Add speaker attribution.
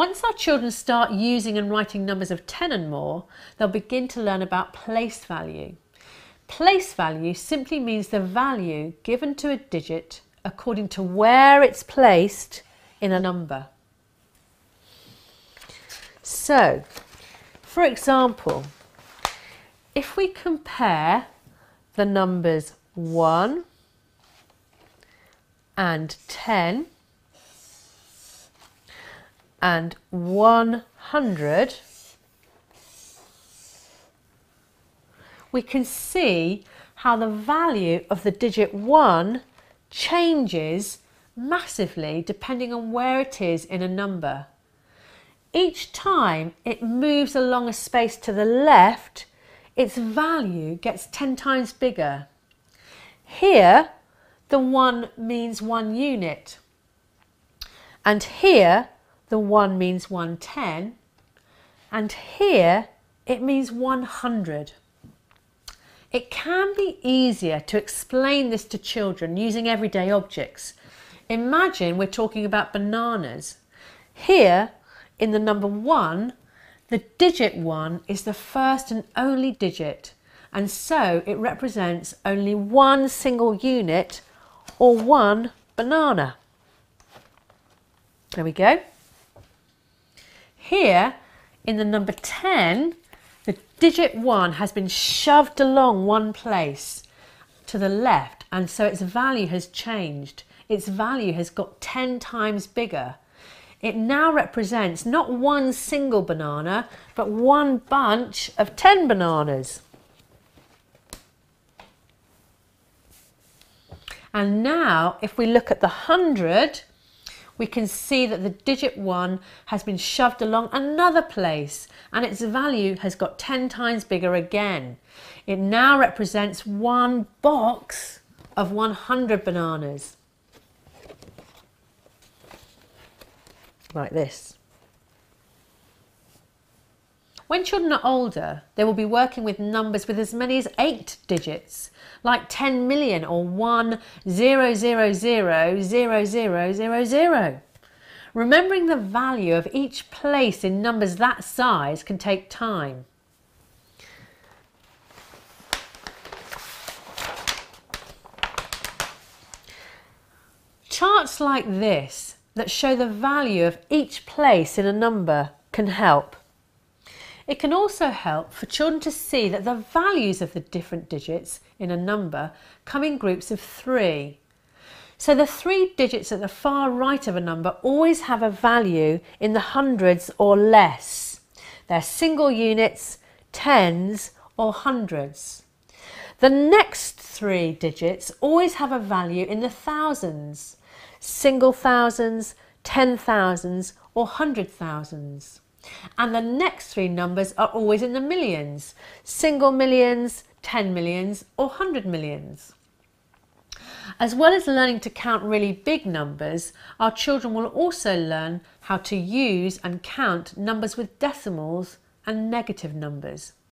Speaker 1: Once our children start using and writing numbers of 10 and more, they'll begin to learn about place value. Place value simply means the value given to a digit according to where it's placed in a number. So, for example, if we compare the numbers 1 and 10 and 100, we can see how the value of the digit 1 changes massively depending on where it is in a number. Each time it moves along a space to the left, its value gets 10 times bigger. Here, the 1 means 1 unit. And here, the 1 means 110. And here, it means 100. It can be easier to explain this to children using everyday objects. Imagine we're talking about bananas. Here, in the number 1, the digit 1 is the first and only digit, and so it represents only one single unit or one banana. There we go. Here, in the number 10, the digit 1 has been shoved along one place to the left, and so its value has changed. Its value has got 10 times bigger. It now represents not one single banana, but one bunch of 10 bananas. And now, if we look at the 100, we can see that the digit 1 has been shoved along another place and its value has got 10 times bigger again. It now represents one box of 100 bananas. like this. When children are older, they will be working with numbers with as many as eight digits, like 10 million or 1 0 0 0 0 0 0 0. Remembering the value of each place in numbers that size can take time. Charts like this that show the value of each place in a number can help. It can also help for children to see that the values of the different digits in a number come in groups of three. So the three digits at the far right of a number always have a value in the hundreds or less. They're single units, tens or hundreds. The next three digits always have a value in the thousands single thousands, ten thousands, or hundred thousands. And the next three numbers are always in the millions single millions, 10 millions, or 100 millions. As well as learning to count really big numbers, our children will also learn how to use and count numbers with decimals and negative numbers.